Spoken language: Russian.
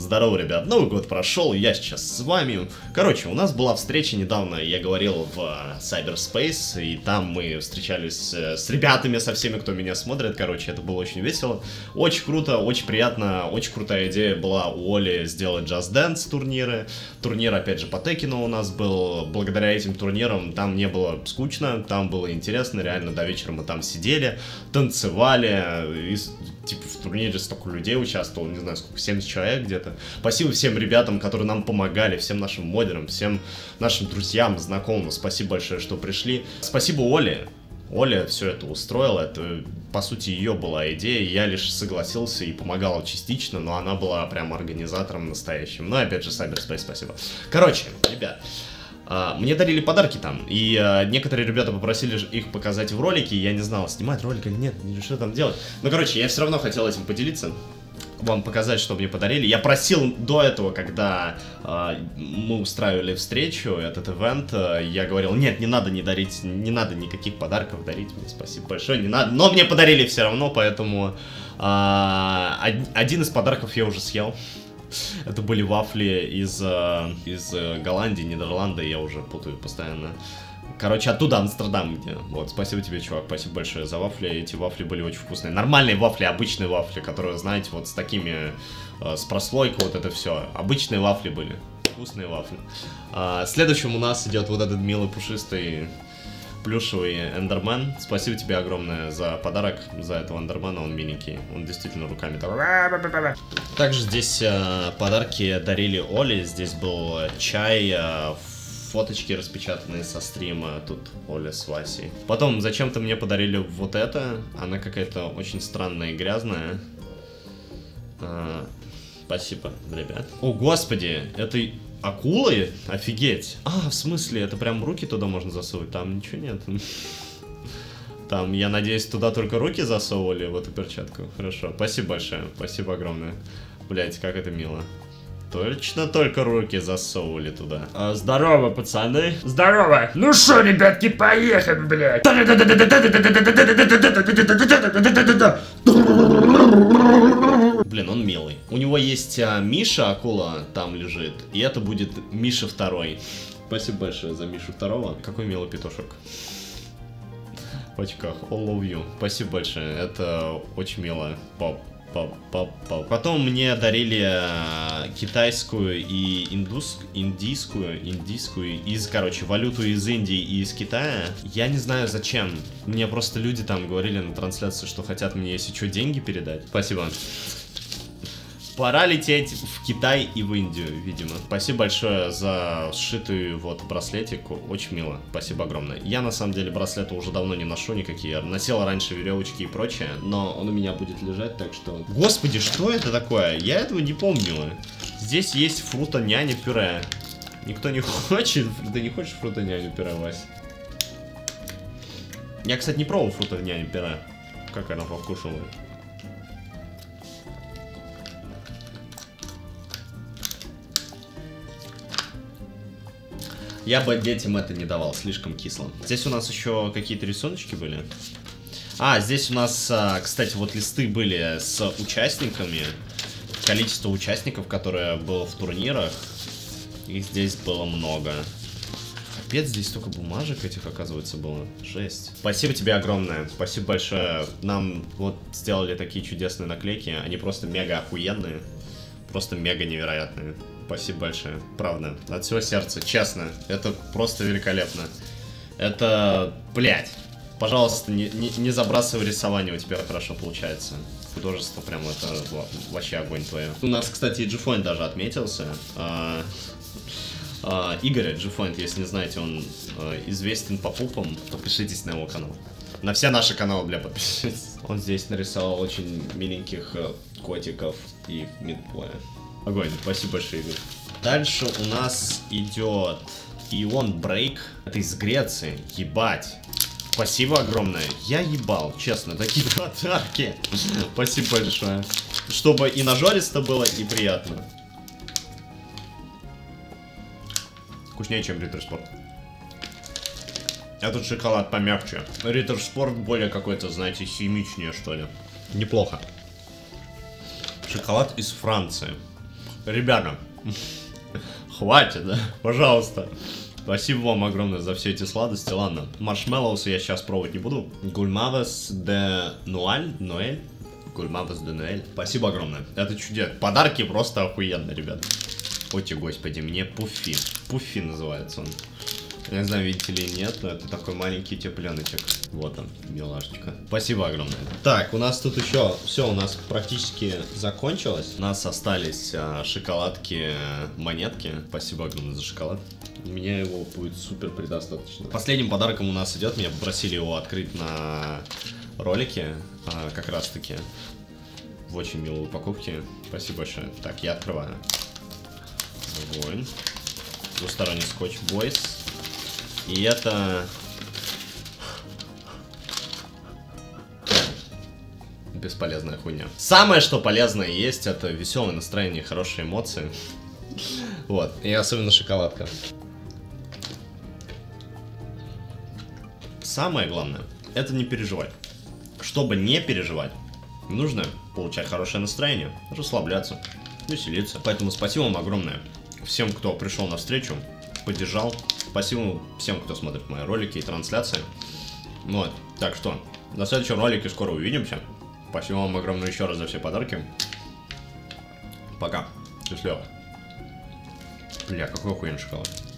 Здорово, ребят, Новый год прошел, я сейчас с вами. Короче, у нас была встреча недавно, я говорил в э, Cyberspace, и там мы встречались э, с ребятами, со всеми, кто меня смотрит. Короче, это было очень весело. Очень круто, очень приятно, очень крутая идея была у Оли сделать Just Dance турниры. Турнир, опять же, по Текину у нас был. Благодаря этим турнирам там не было скучно, там было интересно, реально до вечера мы там сидели, танцевали, и, типа в турнире столько людей участвовало, не знаю, сколько, 70 человек где-то. Спасибо всем ребятам, которые нам помогали, всем нашим модерам, всем нашим друзьям, знакомым. Спасибо большое, что пришли. Спасибо Оле. Оля все это устроила, это, по сути, ее была идея, я лишь согласился и помогал частично, но она была прям организатором настоящим. Ну, опять же, Cyberspace, спасибо. Короче, ребят, мне дарили подарки там, и а, некоторые ребята попросили их показать в ролике, я не знал, снимать ролик или нет, что там делать. Ну, короче, я все равно хотел этим поделиться вам показать, что мне подарили. Я просил до этого, когда э, мы устраивали встречу, этот ивент, я говорил, нет, не надо не дарить, не надо никаких подарков дарить мне, спасибо большое, не надо. Но мне подарили все равно, поэтому один из подарков я уже съел. Это были вафли из, э, из Голландии, Нидерланды, я уже путаю постоянно. Короче, оттуда Амстердам где. Вот, спасибо тебе, чувак, спасибо большое за вафли. Эти вафли были очень вкусные. Нормальные вафли, обычные вафли, которые, знаете, вот с такими, э, с прослойкой, вот это все. Обычные вафли были. Вкусные вафли. А, следующим у нас идет вот этот милый пушистый плюшевый эндермен. Спасибо тебе огромное за подарок, за этого эндермена, он миленький. Он действительно руками так... Также здесь э, подарки дарили Оле. Здесь был чай э, фоточки распечатанные со стрима, тут Оля с Васей. Потом зачем-то мне подарили вот это, она какая-то очень странная и грязная. А, спасибо, ребят. О, господи, это акулы? Офигеть. А, в смысле, это прям руки туда можно засовывать? Там ничего нет. Там, я надеюсь, туда только руки засовывали в эту перчатку. Хорошо, спасибо большое, спасибо огромное. Блять, как это мило. Точно только руки засовывали туда. А, здорово, пацаны. Здорово. Ну что, ребятки, поехали, блядь. Блин, он милый. У него есть а, Миша акула, там лежит. И это будет Миша второй. Спасибо большое за Мишу второго. Какой милый петушок. В очках. All love you. Спасибо большое. Это очень мило. Пап. Потом мне дарили э, китайскую и индус, индийскую, индийскую, из, короче, валюту из Индии и из Китая. Я не знаю зачем. Мне просто люди там говорили на трансляции, что хотят мне, если что, деньги передать. Спасибо. Пора лететь в Китай и в Индию, видимо. Спасибо большое за сшитый вот браслетик. Очень мило. Спасибо огромное. Я на самом деле браслеты уже давно не ношу никакие. Носил раньше веревочки и прочее, но он у меня будет лежать, так что... Господи, что это такое? Я этого не помню. Здесь есть фрута няня пюре. Никто не хочет? Ты не хочешь фрута няня пюре, Вась? Я, кстати, не пробовал фрута няня пюре. Как она покушала? Я бы детям это не давал, слишком кисло. Здесь у нас еще какие-то рисуночки были. А, здесь у нас, а, кстати, вот листы были с участниками. Количество участников, которое было в турнирах. Их здесь было много. Капец, здесь столько бумажек этих, оказывается, было. Жесть. Спасибо тебе огромное. Спасибо большое. Нам вот сделали такие чудесные наклейки. Они просто мега охуенные. Просто мега невероятные. Спасибо большое. Правда. От всего сердца. Честно. Это просто великолепно. Это... Блять. Пожалуйста, не, не, не забрасывай рисование, у тебя хорошо получается. Художество прям это вообще огонь твое. У нас, кстати, Джифоин даже отметился. А, а, Игорь Джифоин, если не знаете, он а, известен по пупам. Подпишитесь на его канал. На все наши каналы, бля, подпишитесь. Он здесь нарисовал очень миленьких э, котиков и мидплея. Огонь, спасибо большое, Игорь. Дальше у нас идет Ион Брейк. Это из Греции. Ебать. Спасибо огромное. Я ебал, честно, такие подарки. Спасибо большое. Чтобы и нажористо было, и приятно. Вкуснее, чем Риттер Спорт. Этот шоколад помягче. Риттер Спорт более какой-то, знаете, химичнее, что ли. Неплохо. Шоколад из Франции. Ребята, хватит, да? Пожалуйста. Спасибо вам огромное за все эти сладости. Ладно, маршмеллоусы я сейчас пробовать не буду. Гульмавес де Нуаль, Ноэль. Гульмавес де Ноэль. Спасибо огромное. Это чудес. Подарки просто охуенно, ребят. Оти, господи, мне Пуффи. Пуффи называется он. Я не знаю, видите ли нет, но это такой маленький тепленочек. Вот он, милашечка. Спасибо огромное. Так, у нас тут еще все у нас практически закончилось. У нас остались а, шоколадки, монетки. Спасибо огромное за шоколад. У меня его будет супер предостаточно. Последним подарком у нас идет. Меня попросили его открыть на ролике. а, как раз таки. В очень милой упаковке. Спасибо большое. Так, я открываю. Огонь. Двусторонний скотч Бойс. И это... Бесполезная хуйня. Самое, что полезное есть, это веселое настроение, хорошие эмоции. Вот. И особенно шоколадка. Самое главное, это не переживать. Чтобы не переживать, нужно получать хорошее настроение, расслабляться, веселиться. Поэтому спасибо вам огромное всем, кто пришел на встречу, поддержал. Спасибо всем, кто смотрит мои ролики и трансляции. Вот, так что, на следующем ролике скоро увидимся. Спасибо вам огромное еще раз за все подарки. Пока. Счастливо. Бля, какой охуенный шоколад.